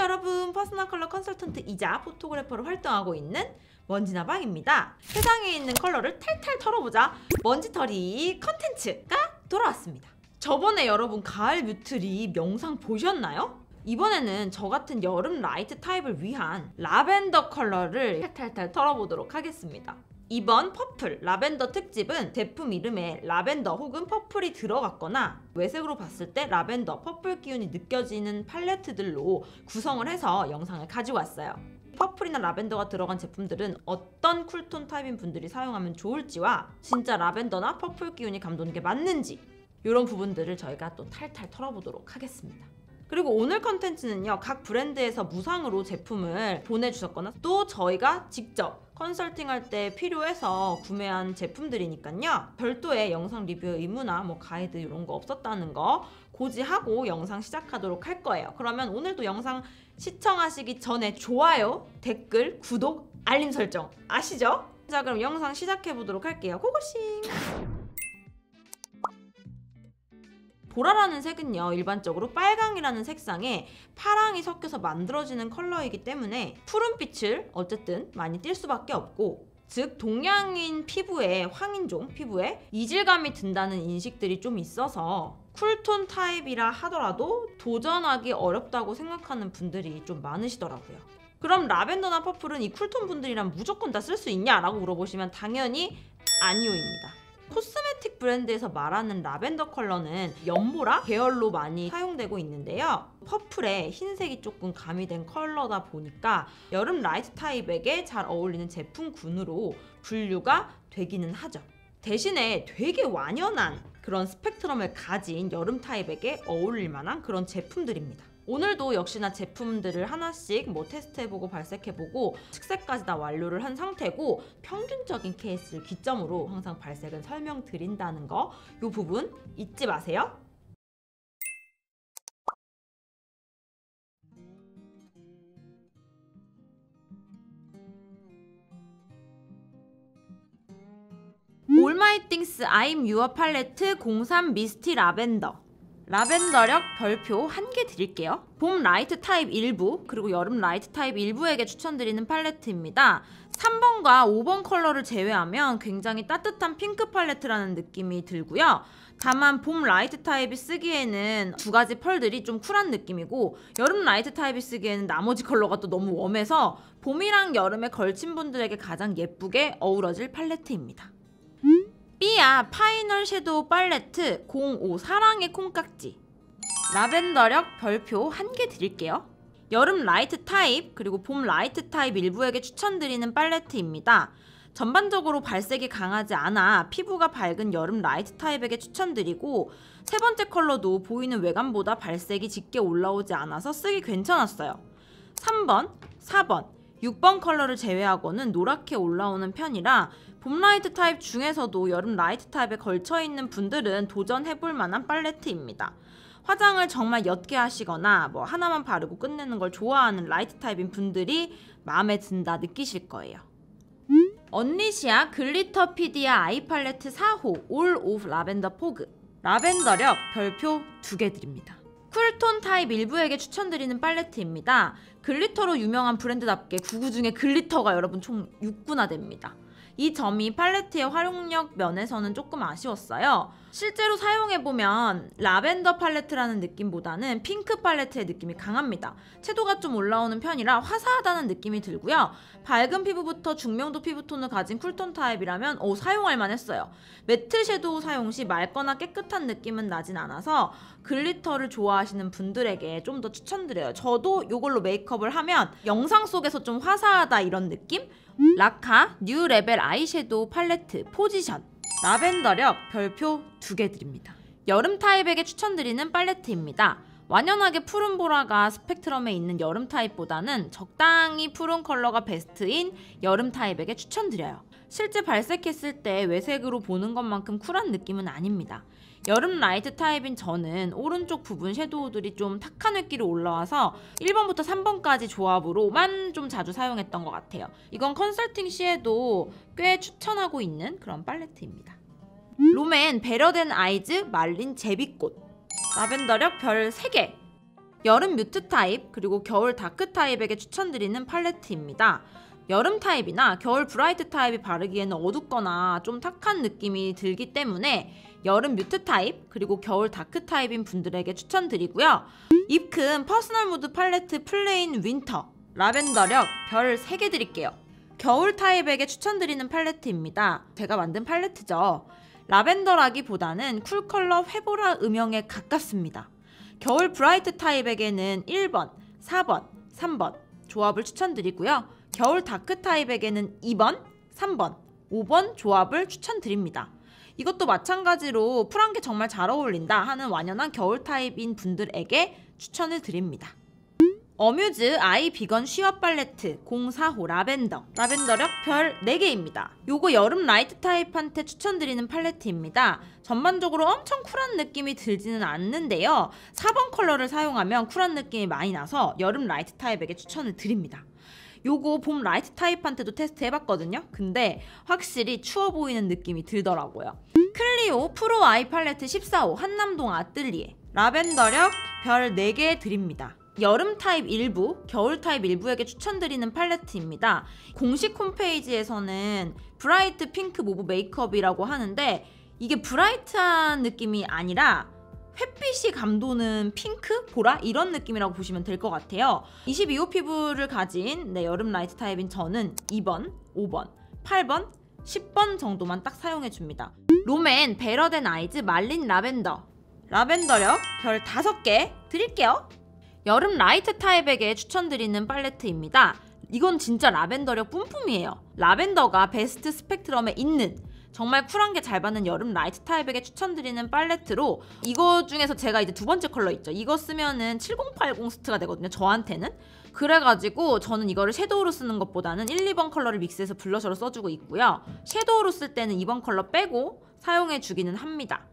여러분 퍼스널 컬러 컨설턴트이자 포토그래퍼로 활동하고 있는 먼지나방입니다. 세상에 있는 컬러를 탈탈 털어보자. 먼지털이 컨텐츠가 돌아왔습니다. 저번에 여러분 가을 mute 립 영상 보셨나요? 이번에는 저 같은 여름 light 타입을 위한 라벤더 컬러를 탈탈탈 털어보도록 하겠습니다 이번 purple 라벤더 특집은 제품 이름에 라벤더 혹은 퍼플이 들어갔거나 외색으로 봤을 때 라벤더, purple 기운이 느껴지는 팔레트들로 구성을 해서 영상을 가지고 왔어요. purple이나 라벤더가 들어간 제품들은 어떤 쿨톤 타입인 분들이 사용하면 좋을지와 진짜 라벤더나 purple 기운이 감도는 게 맞는지 이런 부분들을 저희가 또 탈탈 털어보도록 하겠습니다. 그리고 오늘 컨텐츠는요 각 브랜드에서 무상으로 제품을 보내주셨거나 또 저희가 직접 컨설팅할 때 필요해서 구매한 제품들이니까요. 별도의 영상 리뷰 의무나 뭐 가이드 이런 거 없었다는 거 고지하고 영상 시작하도록 할 거예요. 그러면 오늘도 영상 시청하시기 전에 좋아요, 댓글, 구독, 알림 설정 아시죠? 자 그럼 영상 시작해 보도록 할게요. 고고싱 보라라는 색은요 일반적으로 빨강이라는 색상에 파랑이 섞여서 만들어지는 컬러이기 때문에 푸른빛을 어쨌든 많이 띌 수밖에 없고 즉 동양인 피부에 황인종 피부에 이질감이 든다는 인식들이 좀 있어서 쿨톤 타입이라 하더라도 도전하기 어렵다고 생각하는 분들이 좀 많으시더라고요. 그럼 라벤더나 purple은 이 cool tone 분들이라면 무조건 다 쓸 수 있냐? 라고 물어보시면 당연히 아니오입니다. cosmetic 브랜드에서 말하는 라벤더 컬러는 연보라 계열로 많이 사용되고 있는데요. 퍼플에 흰색이 조금 가미된 컬러다 보니까 여름 light 타입에게 잘 어울리는 제품군으로 분류가 되기는 하죠. 대신에 되게 완연한 그런 스펙트럼을 가진 여름 타입에게 어울릴 만한 그런 제품들입니다. 오늘도 역시나 제품들을 하나씩 뭐 테스트해보고 발색해보고 측색까지 다 완료를 한 상태고 평균적인 케이스를 기점으로 항상 발색은 설명드린다는 거 이 부분 잊지 마세요. 올마이띵스 아임 유어 팔레트 03 미스티 라벤더 라벤더력 별표 한 개 드릴게요. 봄 light 타입 일부 그리고 여름 light 타입 일부에게 추천드리는 팔레트입니다. 3번과 5번 컬러를 제외하면 굉장히 따뜻한 핑크 팔레트라는 느낌이 들고요. 다만 봄 light 타입이 쓰기에는 두 가지 펄들이 좀 cool한 느낌이고 여름 light 타입이 쓰기에는 나머지 컬러가 또 너무 warm해서 봄이랑 여름에 걸친 분들에게 가장 예쁘게 어우러질 팔레트입니다. 삐아 파이널 섀도우 팔레트 05 사랑의 콩깍지 라벤더력 별표 한 개 드릴게요. 여름 light 타입 그리고 봄 light 타입 일부에게 추천드리는 팔레트입니다. 전반적으로 발색이 강하지 않아 피부가 밝은 여름 light 타입에게 추천드리고 세 번째 컬러도 보이는 외관보다 발색이 짙게 올라오지 않아서 쓰기 괜찮았어요. 3번, 4번, 6번 컬러를 제외하고는 노랗게 올라오는 편이라 봄 light 타입 중에서도 여름 light 타입에 걸쳐 있는 분들은 도전해볼 만한 팔레트입니다. 화장을 정말 옅게 하시거나 뭐 하나만 바르고 끝내는 걸 좋아하는 light 타입인 분들이 마음에 든다 느끼실 거예요. 언리시아 글리터피디아 아이 팔레트 4호 올 오브 라벤더 포그 라벤더력 별표 두개 드립니다. cool tone 타입 일부에게 추천드리는 팔레트입니다. glitter로 유명한 브랜드답게 구구 중에 glitter가 여러분 총 6구나 됩니다. 이 점이 팔레트의 활용력 면에서는 조금 아쉬웠어요. 실제로 사용해보면 라벤더 팔레트라는 느낌보다는 핑크 팔레트의 느낌이 강합니다. 채도가 좀 올라오는 편이라 화사하다는 느낌이 들고요. 밝은 피부부터 중명도 피부톤을 가진 cool tone 타입이라면 오 사용할 만했어요. matte 섀도우 사용 시 맑거나 깨끗한 느낌은 나진 않아서 glitter를 좋아하시는 분들에게 좀 더 추천드려요. 저도 이걸로 메이크업을 하면 영상 속에서 좀 화사하다 이런 느낌? 라카 뉴 레벨 아이섀도우 팔레트 포지션 라벤더력 별표 두개 드립니다. 여름 타입에게 추천드리는 팔레트입니다. 완연하게 푸른 보라가 스펙트럼에 있는 여름 타입보다는 적당히 푸른 컬러가 베스트인 여름 타입에게 추천드려요. 실제 발색했을 때 외색으로 보는 것만큼 cool한 느낌은 아닙니다. 여름 light 타입인 저는 오른쪽 부분 섀도우들이 좀 탁한 회기로 올라와서 1번부터 3번까지 조합으로만 좀 자주 사용했던 것 같아요. 이건 컨설팅 시에도 꽤 추천하고 있는 그런 팔레트입니다. 롬앤 베러 댄 아이즈 말린 제비꽃 라벤더력 별 3개 여름 mute 타입 그리고 겨울 dark 타입에게 추천드리는 팔레트입니다. 여름 타입이나 겨울 bright 타입이 바르기에는 어둡거나 좀 탁한 느낌이 들기 때문에 여름 mute 타입 그리고 겨울 dark 타입인 분들에게 추천드리고요. 입큰 퍼스널 무드 팔레트 플레인 윈터 라벤더력 별 3개 드릴게요. 겨울 타입에게 추천드리는 팔레트입니다. 제가 만든 팔레트죠. 라벤더라기보다는 cool 컬러 회보라 음영에 가깝습니다. 겨울 bright 타입에게는 1번, 4번, 3번 조합을 추천드리고요. 겨울 dark 타입에게는 2번, 3번, 5번 조합을 추천드립니다. 이것도 마찬가지로 푸른 게 정말 잘 어울린다 하는 완연한 겨울 타입인 분들에게 추천을 드립니다. 어뮤즈 아이 비건 쉬어 팔레트 04호 라벤더 라벤더력 별 4개입니다. 요거 여름 light 타입한테 추천드리는 팔레트입니다. 전반적으로 엄청 cool한 느낌이 들지는 않는데요. 4번 컬러를 사용하면 cool한 느낌이 많이 나서 여름 light 타입에게 추천을 드립니다. 요거 봄 light 타입한테도 테스트 해봤거든요. 근데 확실히 추워 보이는 느낌이 들더라고요. 클리오 프로 아이 팔레트 14호 한남동 아뜰리에 라벤더력 별 4개 드립니다. 여름 타입 일부, 겨울 타입 일부에게 추천드리는 팔레트입니다. 공식 홈페이지에서는 bright pink mauve makeup이라고 하는데 이게 bright한 느낌이 아니라 회빛이 감도는 핑크, 보라 이런 느낌이라고 보시면 될 것 같아요. 22호 피부를 가진 네, 여름 light 타입인 저는 2번, 5번, 8번, 10번 정도만 딱 사용해 줍니다. 롬앤 베러덴 아이즈 말린 라벤더 라벤더력 별 5개 드릴게요. 여름 라이트 타입에게 추천드리는 팔레트입니다. 이건 진짜 라벤더력 뿜뿜이에요. 라벤더가 베스트 스펙트럼에 있는 정말 쿨한 게 잘 받는 여름 라이트 타입에게 추천드리는 팔레트로 이거 중에서 제가 이제 두 번째 컬러 있죠. 이거 쓰면은 7080 스타가 되거든요. 저한테는. 그래가지고 저는 이거를 섀도우로 쓰는 것보다는 1, 2번 컬러를 믹스해서 블러셔로 써주고 있고요. 섀도우로 쓸 때는 2번 컬러 빼고 사용해 주기는 합니다.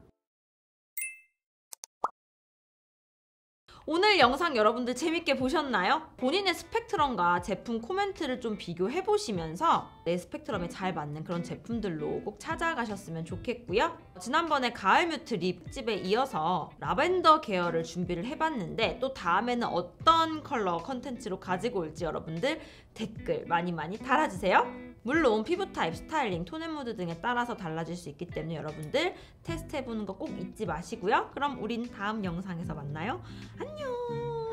오늘 영상 여러분들 재밌게 보셨나요? 본인의 스펙트럼과 제품 코멘트를 좀 비교해 보시면서 내 스펙트럼에 잘 맞는 그런 제품들로 꼭 찾아가셨으면 좋겠고요. 지난번에 가을 mute 립 특집에 이어서 라벤더 계열을 준비를 해봤는데 또 다음에는 어떤 컬러 컨텐츠로 가지고 올지 여러분들 댓글 많이 많이 달아주세요. 물론 피부 타입, 스타일링, tone and mood 등에 따라서 달라질 수 있기 때문에 여러분들 테스트 해보는 거 꼭 잊지 마시고요. 그럼 우린 다음 영상에서 만나요. 안녕!